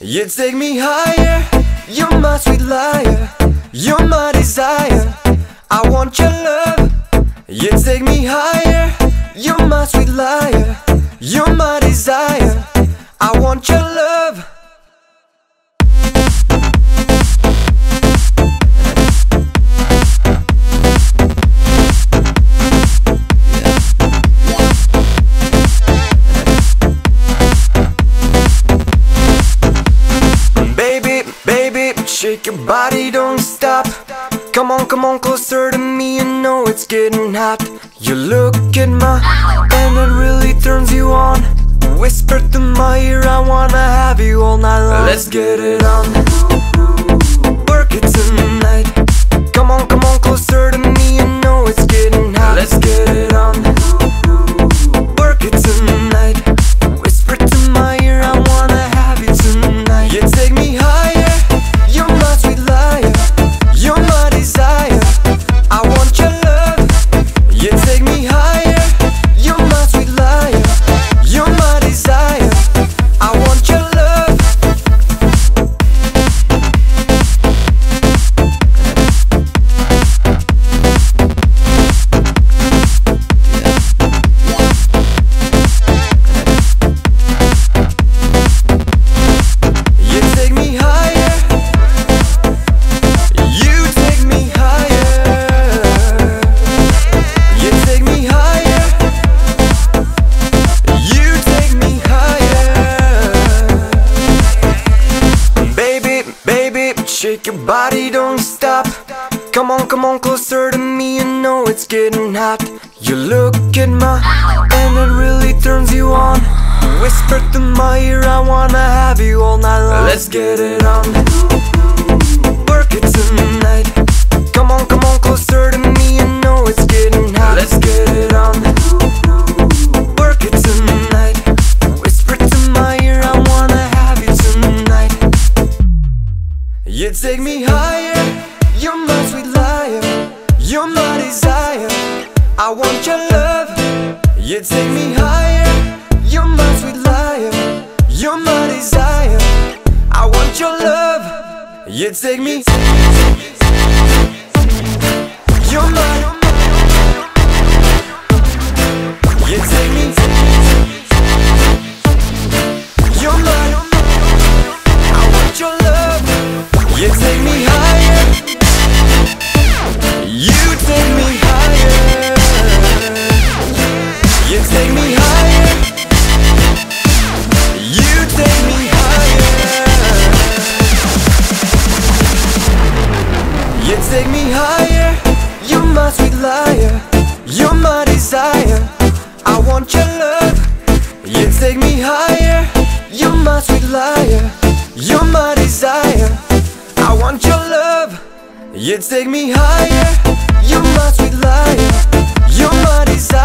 You take me higher, you're my sweet liar, you're my desire. I want your love. You take me higher, you're my sweet liar, you're my desire. I want your love. Shake your body, don't stop. Come on, come on, closer to me, you know it's getting hot. You look at my, and it really turns you on. Whisper to my ear, I wanna have you all night long. Let's get it on. Work it tonight. Come on, come on, closer to me, you know it's getting hot. Let's get it shake your body, don't stop. Come on, come on, closer to me, you know it's getting hot. You look at my, and it really turns you on. Whisper to my ear, I wanna have you all night long. Let's get it on. Work it tonight. Come on, come on, closer You take me higher, you're my sweet liar, you're my desire. I want your love. You take me higher, you're my sweet liar, you're my desire. I want your love. You take me. Take me higher. You're my sweet liar. You're my desire. I want your love. You take me higher. You're my sweet liar. You're my desire. I want your love. You take me higher. You're my sweet liar. You're my desire.